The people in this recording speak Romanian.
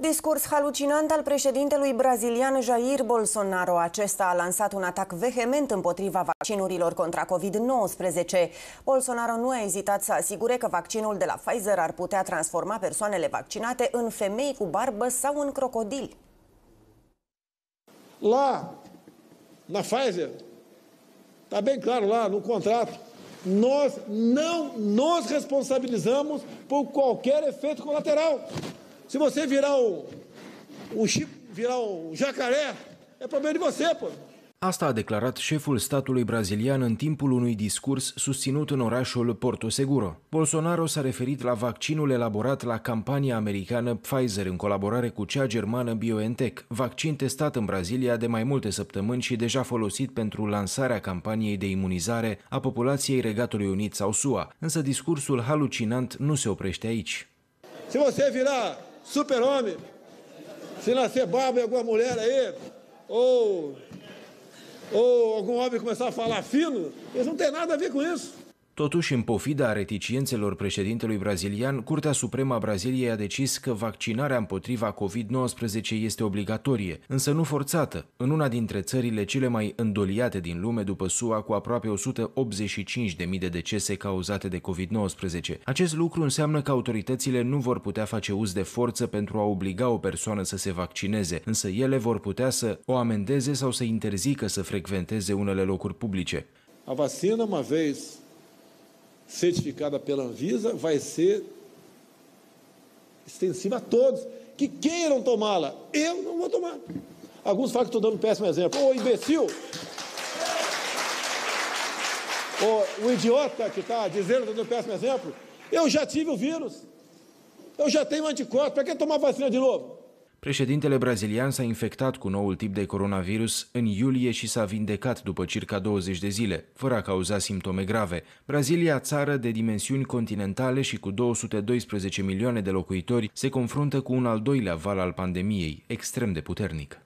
Discurs halucinant al președintelui brazilian Jair Bolsonaro. Acesta a lansat un atac vehement împotriva vaccinurilor contra COVID-19. Bolsonaro nu a ezitat să asigure că vaccinul de la Pfizer ar putea transforma persoanele vaccinate în femei cu barbă sau în crocodili. La, na Pfizer, está bem claro lá no contrato, nós não nos responsabilizamos por qualquer efeito colateral. Se você virar um, um chip, virar um jacaré, é problema de você, pô. Asta a declarat șeful statului brazilian în timpul unui discurs susținut în orașul Porto Seguro. Bolsonaro s-a referit la vaccinul elaborat la campania americană Pfizer în colaborare cu cea germană BioNTech, vaccin testat în Brazilia de mai multe săptămâni și deja folosit pentru lansarea campaniei de imunizare a populației Regatului Unit sau SUA. Însă discursul halucinant nu se oprește aici. Se você virar super-homem, se nascer barba em alguma mulher aí, ou, ou algum homem começar a falar fino, eles não têm nada a ver com isso. Totuși, în pofida reticiențelor președintelui brazilian, Curtea Supremă a Braziliei a decis că vaccinarea împotriva COVID-19 este obligatorie, însă nu forțată, în una dintre țările cele mai îndoliate din lume după SUA cu aproape 185.000 de decese cauzate de COVID-19. Acest lucru înseamnă că autoritățile nu vor putea face uz de forță pentru a obliga o persoană să se vaccineze, însă ele vor putea să o amendeze sau să interzică să frecventeze unele locuri publice. A vacina, uma vez certificada pela Anvisa vai ser extensiva a todos que queiram tomá-la. Eu não vou tomar. Alguns falam que estou dando um péssimo exemplo. Ô imbecil! Ô, o idiota que está dizendo que estou dando um péssimo exemplo. Eu já tive o vírus. Eu já tenho anticorpos. Para que tomar vacina de novo? Președintele brazilian s-a infectat cu noul tip de coronavirus în iulie și s-a vindecat după circa 20 de zile, fără a cauza simptome grave. Brazilia, țară de dimensiuni continentale și cu 212 milioane de locuitori, se confruntă cu un al doilea val al pandemiei, extrem de puternic.